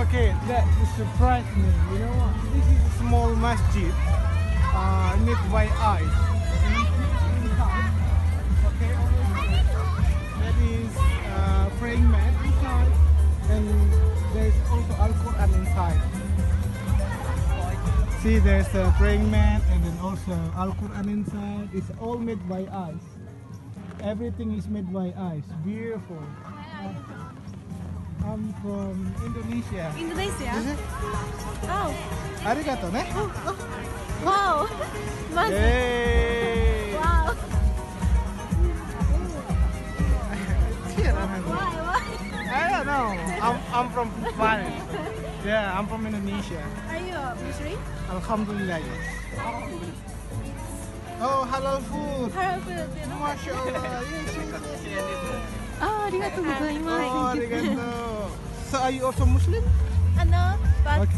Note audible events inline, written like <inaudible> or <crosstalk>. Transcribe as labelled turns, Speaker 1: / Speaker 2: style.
Speaker 1: Okay, that surprised me. You know what? This is a small masjid uh, made by ice. Okay, that is uh, praying mat inside, and there's also Al Quran inside. See, there's a praying mat and then also Al Quran inside. It's all made by ice. Everything is made by ice. Beautiful. From Indonesia.
Speaker 2: Indonesia?
Speaker 1: Is it?
Speaker 2: Oh,
Speaker 1: Arigato, ne?
Speaker 2: wow. <laughs> Mas,
Speaker 1: Yay!
Speaker 2: wow.
Speaker 1: I'm <laughs>
Speaker 2: Why, why?
Speaker 1: I don't know. I'm, I'm from Paris. Yeah, I'm from Indonesia.
Speaker 2: Are you a Muslim?
Speaker 1: Alhamdulillah, yes. Oh, halal food.
Speaker 2: Halal food. you know?
Speaker 1: Masya Allah. Yes, yes, yes.
Speaker 2: Ah, arigatou gozaimasu.
Speaker 1: Oh, arigato. So are you also Muslim?
Speaker 2: Ano, but
Speaker 1: Okay.